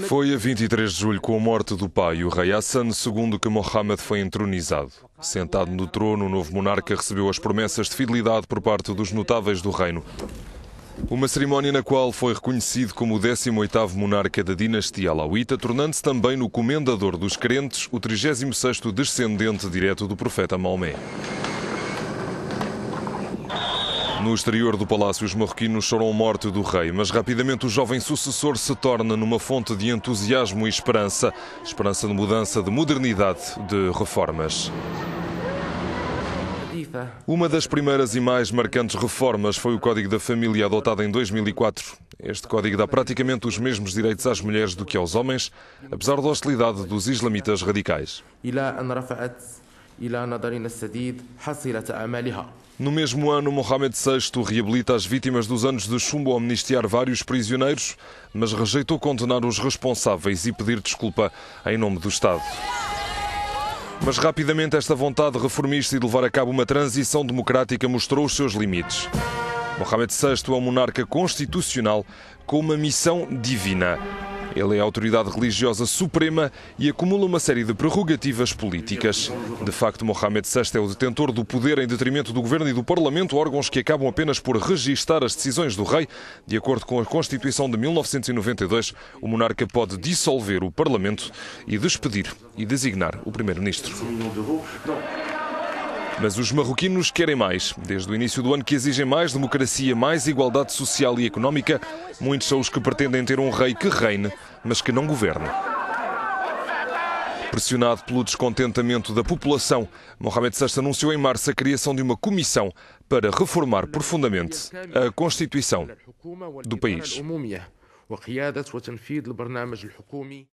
Foi a 23 de julho, com a morte do pai, o rei Hassan II, que Mohammed foi entronizado. Sentado no trono, o novo monarca recebeu as promessas de fidelidade por parte dos notáveis do reino. Uma cerimónia na qual foi reconhecido como o 18º monarca da dinastia alauíta, tornando-se também no comendador dos crentes, o 36º descendente direto do profeta Maomé. No exterior do palácio, os marroquinos choram a morte do rei, mas rapidamente o jovem sucessor se torna numa fonte de entusiasmo e esperança, esperança de mudança, de modernidade, de reformas. Uma das primeiras e mais marcantes reformas foi o Código da Família adotado em 2004. Este código dá praticamente os mesmos direitos às mulheres do que aos homens, apesar da hostilidade dos islamitas radicais. No mesmo ano, Mohamed VI reabilita as vítimas dos anos de chumbo ao amnistiar vários prisioneiros, mas rejeitou condenar os responsáveis e pedir desculpa em nome do Estado. Mas rapidamente esta vontade reformista e de levar a cabo uma transição democrática mostrou os seus limites. Mohamed VI é um monarca constitucional com uma missão divina. Ele é a autoridade religiosa suprema e acumula uma série de prerrogativas políticas. De facto, Mohamed VI é o detentor do poder em detrimento do governo e do parlamento, órgãos que acabam apenas por registar as decisões do rei. De acordo com a Constituição de 1992, o monarca pode dissolver o parlamento e despedir e designar o primeiro-ministro. Mas os marroquinos querem mais. Desde o início do ano que exigem mais democracia, mais igualdade social e económica, muitos são os que pretendem ter um rei que reine, mas que não governe. Pressionado pelo descontentamento da população, Mohamed VI anunciou em março a criação de uma comissão para reformar profundamente a Constituição do país.